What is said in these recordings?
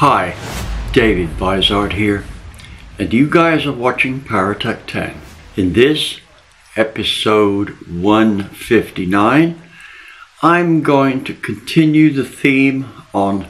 Hi, David Vizard here, and you guys are watching Powertec 10. In this episode 159, I'm going to continue the theme on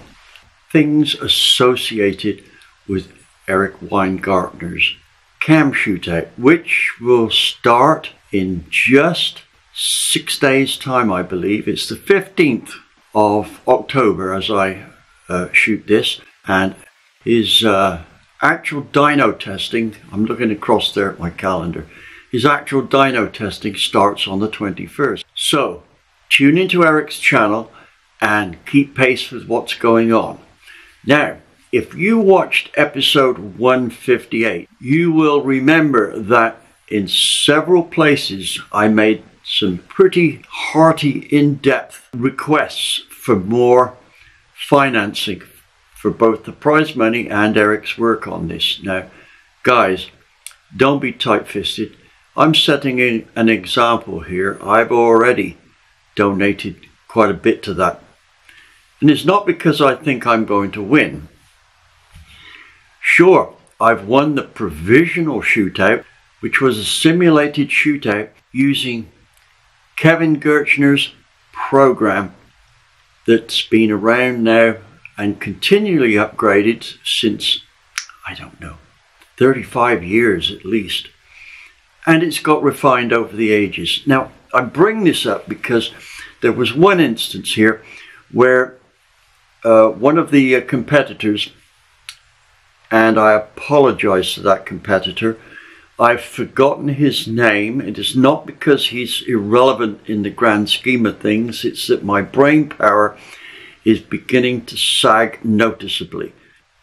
things associated with Eric Weingartner's cam shootout, which will start in just six days' time, I believe. It's the 15th of October as I uh, shoot this, and his uh, actual dyno testing, I'm looking across there at my calendar, his actual dyno testing starts on the 21st. So, tune into Eric's channel and keep pace with what's going on. Now, if you watched episode 158, you will remember that in several places I made some pretty hearty, in depth requests for more financing for both the prize money and Eric's work on this. Now, guys, don't be tight fisted. I'm setting in an example here. I've already donated quite a bit to that. And it's not because I think I'm going to win. Sure, I've won the provisional shootout, which was a simulated shootout using Kevin Gertchner's program that's been around now and continually upgraded since, I don't know, 35 years at least. And it's got refined over the ages. Now, I bring this up because there was one instance here where uh, one of the uh, competitors, and I apologize to that competitor, I've forgotten his name. It is not because he's irrelevant in the grand scheme of things, it's that my brain power is beginning to sag noticeably,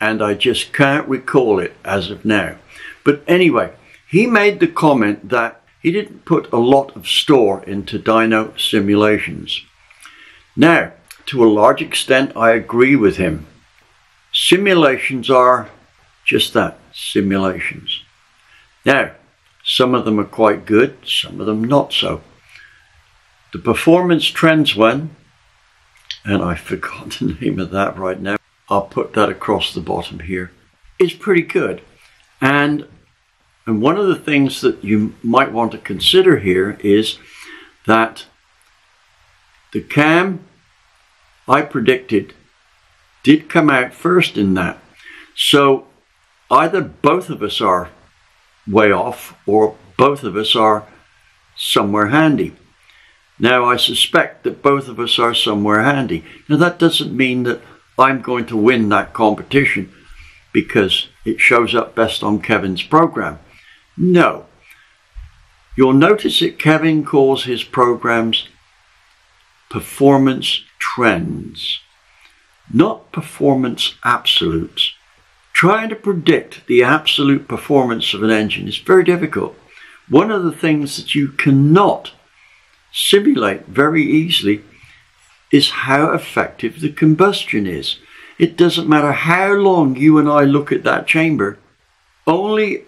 and I just can't recall it as of now. But anyway, he made the comment that he didn't put a lot of store into dyno simulations. Now, to a large extent, I agree with him. Simulations are just that simulations. Now, some of them are quite good, some of them not so. The performance trends one and I forgot the name of that right now. I'll put that across the bottom here. It's pretty good. And, and one of the things that you might want to consider here is that the cam I predicted did come out first in that. So either both of us are way off or both of us are somewhere handy. Now, I suspect that both of us are somewhere handy. Now, that doesn't mean that I'm going to win that competition because it shows up best on Kevin's program. No. You'll notice that Kevin calls his programs performance trends, not performance absolutes. Trying to predict the absolute performance of an engine is very difficult. One of the things that you cannot simulate very easily is how effective the combustion is. It doesn't matter how long you and I look at that chamber, only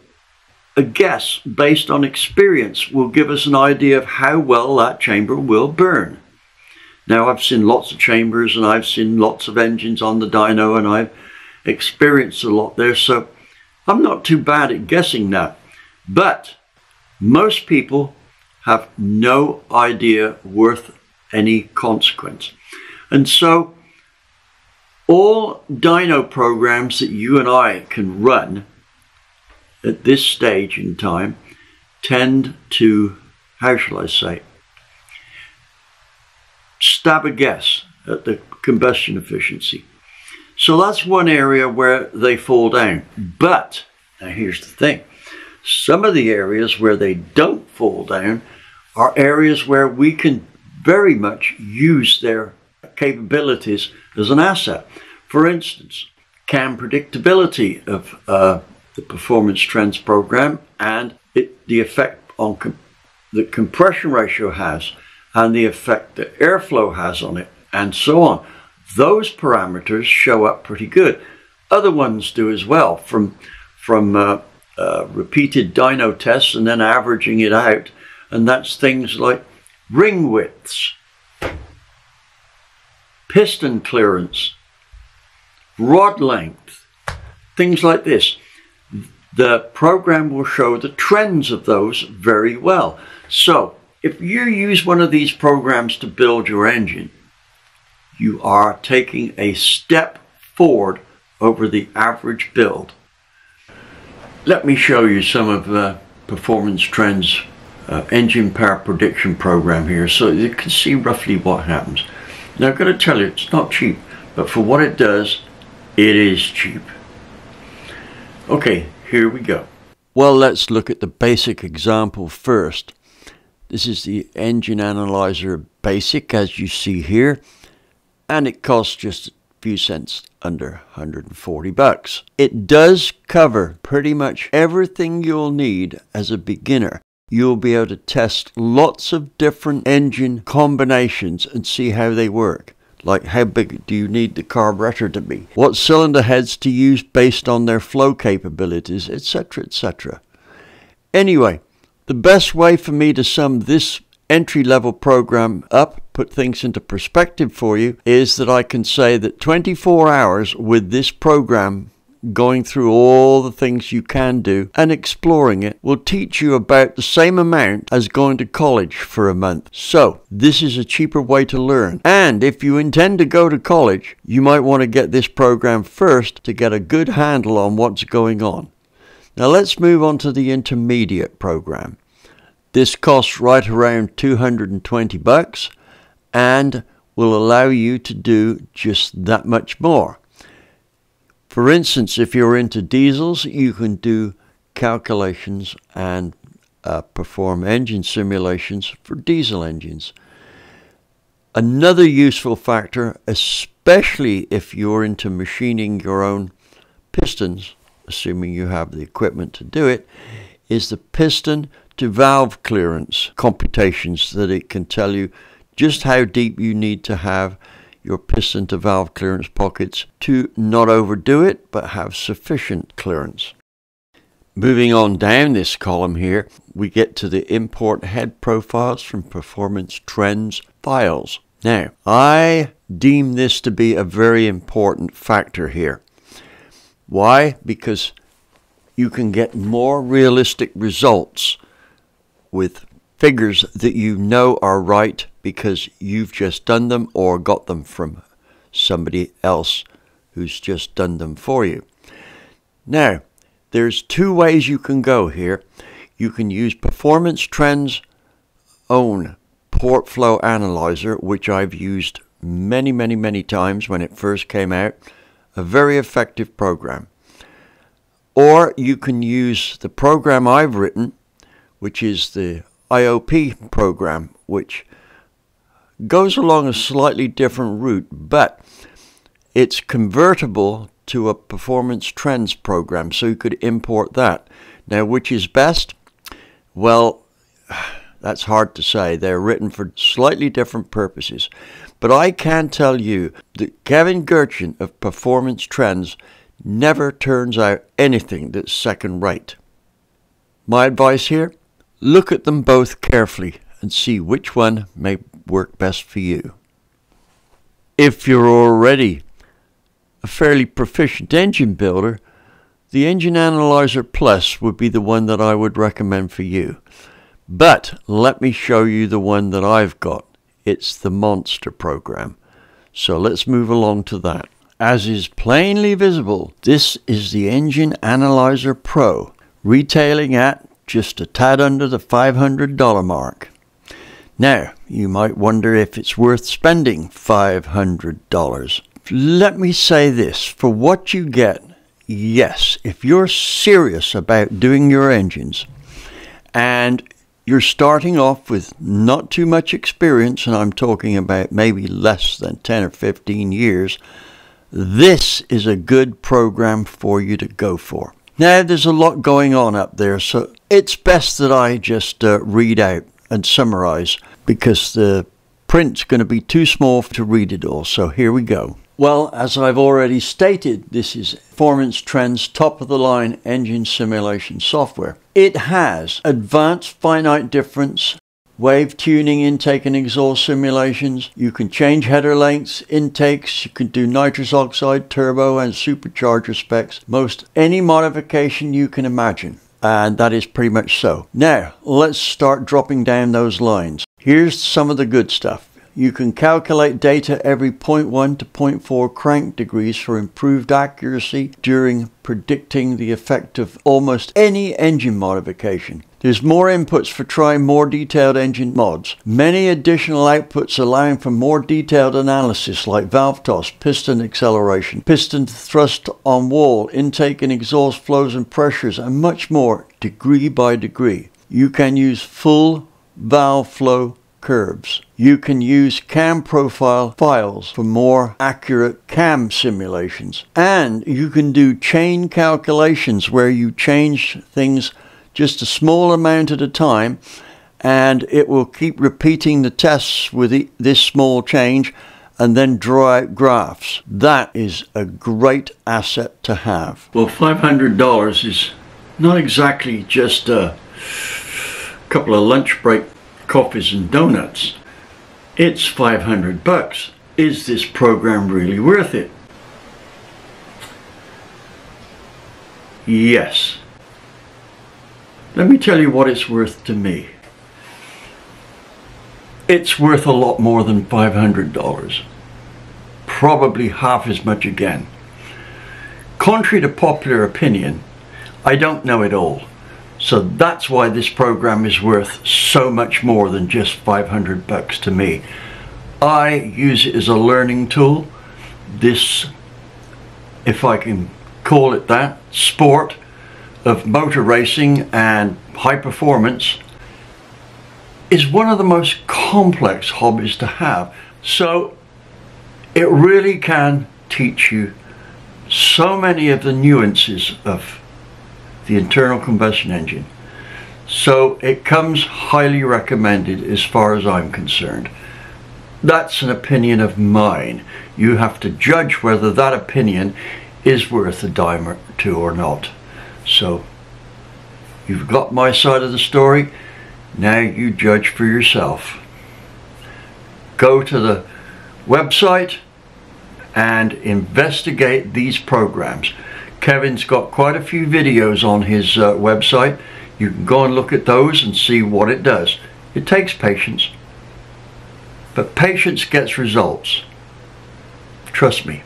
a guess based on experience will give us an idea of how well that chamber will burn. Now, I've seen lots of chambers and I've seen lots of engines on the dyno and I've experienced a lot there, so I'm not too bad at guessing that. But most people have no idea worth any consequence. And so all dyno programs that you and I can run at this stage in time tend to, how shall I say, stab a guess at the combustion efficiency. So that's one area where they fall down. But, now here's the thing, some of the areas where they don't fall down are areas where we can very much use their capabilities as an asset. For instance, CAM predictability of uh, the performance trends program and it, the effect on com- the compression ratio has and the effect that airflow has on it and so on. Those parameters show up pretty good. Other ones do as well from, from uh, uh, repeated dyno tests and then averaging it out and that's things like ring widths, piston clearance, rod length, things like this. The program will show the trends of those very well. So if you use one of these programs to build your engine, you are taking a step forward over the average build. Let me show you some of the Performance Trends uh, engine power prediction program here so you can see roughly what happens. Now I've got to tell you, it's not cheap, but for what it does, it is cheap. Okay, here we go. Well, let's look at the basic example first. This is the Engine Analyzer Basic, as you see here, and it costs just a few cents under 140 bucks. It does cover pretty much everything you'll need as a beginner you'll be able to test lots of different engine combinations and see how they work. Like how big do you need the carburetor to be? What cylinder heads to use based on their flow capabilities, etc., etc. Anyway, the best way for me to sum this entry level program up, put things into perspective for you, is that I can say that 24 hours with this program going through all the things you can do and exploring it will teach you about the same amount as going to college for a month. So, this is a cheaper way to learn. And if you intend to go to college, you might want to get this program first to get a good handle on what's going on. Now, let's move on to the intermediate program. This costs right around 220 bucks and will allow you to do just that much more. For instance, if you're into diesels, you can do calculations and uh, perform engine simulations for diesel engines. Another useful factor, especially if you're into machining your own pistons, assuming you have the equipment to do it, is the piston to valve clearance computations that it can tell you just how deep you need to have your piston to valve clearance pockets to not overdo it but have sufficient clearance. Moving on down this column here, we get to the import head profiles from Performance Trends files. Now, I deem this to be a very important factor here. Why? Because you can get more realistic results with figures that you know are right because you've just done them or got them from somebody else who's just done them for you. Now, there's two ways you can go here. You can use Performance Trends own port flow analyzer, which I've used many, many, many times when it first came out. A very effective program. Or you can use the program I've written, which is the IOP program, which goes along a slightly different route, but it's convertible to a performance trends program, so you could import that. Now, which is best? Well, that's hard to say. They're written for slightly different purposes. But I can tell you that Kevin Gertgen of Performance Trends never turns out anything that's second rate. My advice here Look at them both carefully and see which one may work best for you. If you're already a fairly proficient engine builder, the Engine Analyzer Plus would be the one that I would recommend for you. But let me show you the one that I've got. It's the Monster program. So let's move along to that. As is plainly visible, this is the Engine Analyzer Pro, retailing at just a tad under the $500 mark. Now, you might wonder if it's worth spending $500. Let me say this for what you get, yes, if you're serious about doing your engines and you're starting off with not too much experience, and I'm talking about maybe less than 10 or 15 years, this is a good program for you to go for. Now, there's a lot going on up there, so it's best that I just uh, read out and summarize because the print's going to be too small to read it all. So here we go. Well, as I've already stated, this is Performance Trends top of the line engine simulation software. It has advanced finite difference wave tuning, intake and exhaust simulations. You can change header lengths, intakes. You can do nitrous oxide, turbo and supercharger specs. Most any modification you can imagine. And that is pretty much so. Now, let's start dropping down those lines. Here's some of the good stuff. You can calculate data every 0.1 to 0.4 crank degrees for improved accuracy during predicting the effect of almost any engine modification. There's more inputs for trying more detailed engine mods. Many additional outputs allowing for more detailed analysis like valve toss, piston acceleration, piston thrust on wall, intake and exhaust flows and pressures, and much more degree by degree. You can use full valve flow curves. You can use cam profile files for more accurate cam simulations. And you can do chain calculations where you change things just a small amount at a time and it will keep repeating the tests with this small change and then draw out graphs. That is a great asset to have. Well, $500 is not exactly just a couple of lunch break coffees and donuts. It's 500 bucks. Is this program really worth it? Yes. Let me tell you what it's worth to me. It's worth a lot more than $500. Probably half as much again. Contrary to popular opinion, I don't know it all. So that's why this program is worth so much more than just 500 bucks to me. I use it as a learning tool. This, if I can call it that, sport of motor racing and high performance is one of the most complex hobbies to have. So it really can teach you so many of the nuances of the internal combustion engine. So it comes highly recommended as far as I'm concerned. That's an opinion of mine. You have to judge whether that opinion is worth a dime or two or not. So you've got my side of the story. Now you judge for yourself. Go to the website and investigate these programs. Kevin's got quite a few videos on his uh, website. You can go and look at those and see what it does. It takes patience, but patience gets results. Trust me,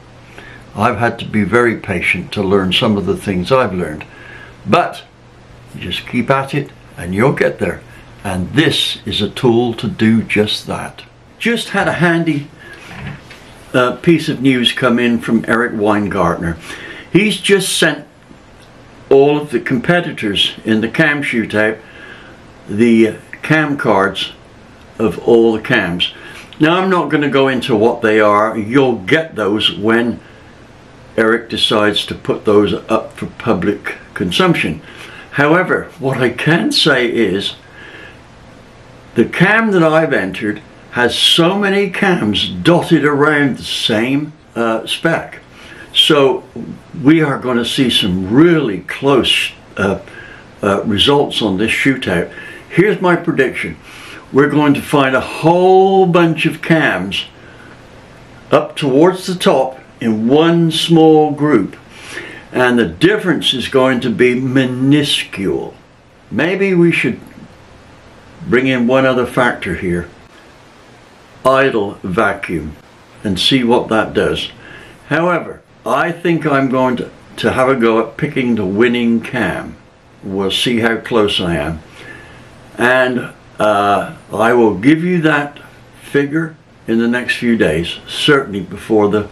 I've had to be very patient to learn some of the things I've learned. But just keep at it and you'll get there. And this is a tool to do just that. Just had a handy uh, piece of news come in from Eric Weingartner. He's just sent all of the competitors in the cam shootout the cam cards of all the cams. Now I'm not going to go into what they are. You'll get those when Eric decides to put those up for public consumption. However, what I can say is the cam that I've entered has so many cams dotted around the same uh, spec so we are going to see some really close uh, uh, results on this shootout. Here's my prediction. We're going to find a whole bunch of cams up towards the top in one small group. And the difference is going to be minuscule. Maybe we should bring in one other factor here. Idle vacuum and see what that does. However, I think I'm going to, to have a go at picking the winning cam. We'll see how close I am. And uh, I will give you that figure in the next few days, certainly before the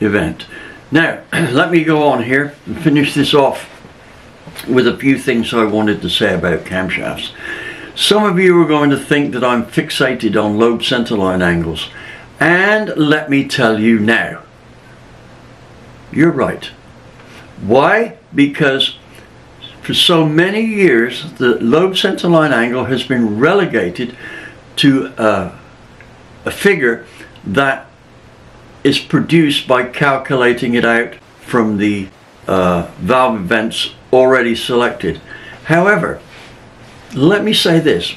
event. Now, let me go on here and finish this off with a few things I wanted to say about camshafts. Some of you are going to think that I'm fixated on lobe centerline angles. And let me tell you now, you're right. Why? Because for so many years, the lobe centerline angle has been relegated to a, a figure that is produced by calculating it out from the uh, valve events already selected. However, let me say this.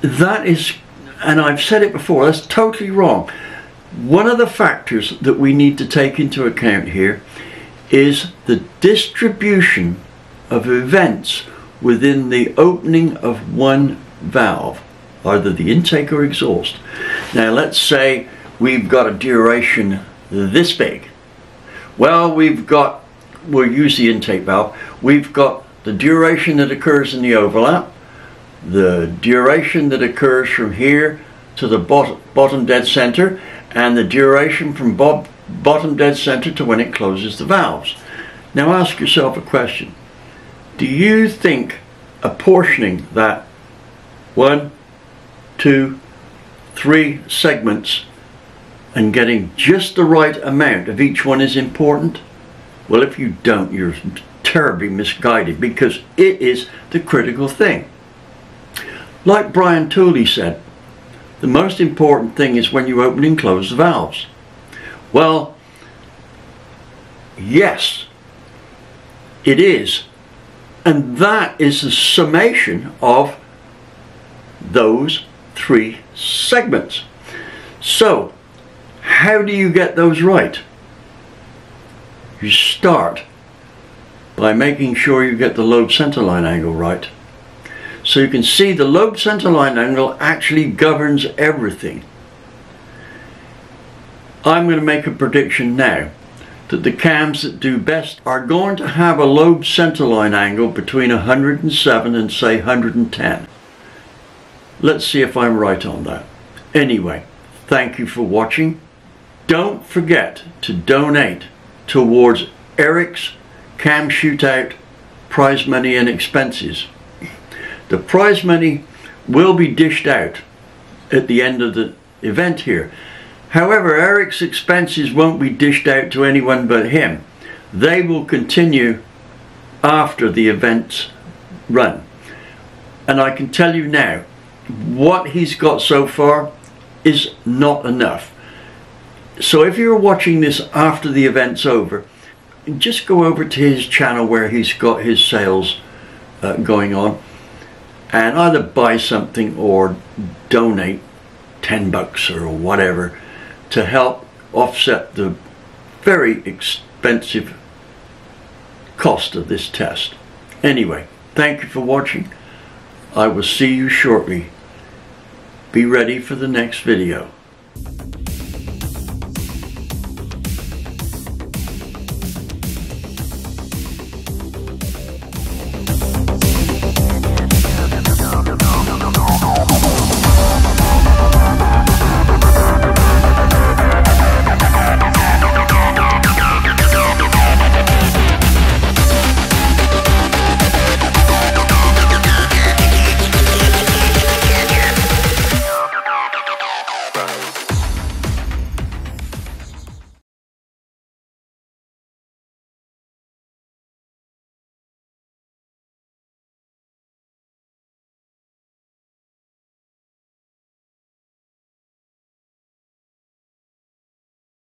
that is, and I've said it before, that's totally wrong. One of the factors that we need to take into account here is the distribution of events within the opening of one valve, either the intake or exhaust. Now let's say we've got a duration this big. Well, we've got, we'll use the intake valve, we've got the duration that occurs in the overlap, the duration that occurs from here to the bottom, bottom dead center, and the duration from bottom dead center to when it closes the valves. Now ask yourself a question. Do you think apportioning that one, two, three segments and getting just the right amount of each one is important? Well, if you don't, you're terribly misguided because it is the critical thing. Like Brian Tooley said, the most important thing is when you open and close the valves. Well, yes, it is. And that is the summation of those three segments. So, how do you get those right? You start by making sure you get the lobe centerline angle right. So you can see the lobe centerline angle actually governs everything. I'm going to make a prediction now that the cams that do best are going to have a lobe centerline angle between 107 and say 110. Let's see if I'm right on that. Anyway, thank you for watching. Don't forget to donate towards Eric's cam shootout prize money and expenses. The prize money will be dished out at the end of the event here. However, Eric's expenses won't be dished out to anyone but him. They will continue after the event's run. And I can tell you now, what he's got so far is not enough. So if you're watching this after the event's over, just go over to his channel where he's got his sales uh, going on and either buy something or donate 10 bucks or whatever to help offset the very expensive cost of this test. Anyway, thank you for watching. I will see you shortly. Be ready for the next video.